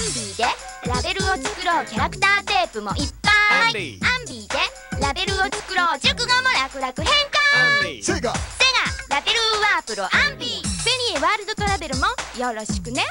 アンビーでラベルを作ろうキャラクターテープもいっぱい。アンビーアンビーでラベルを作ろう熟語も楽々変換。セガセガラベルワープロアンビーベニエワールドトラベルもよろしくね。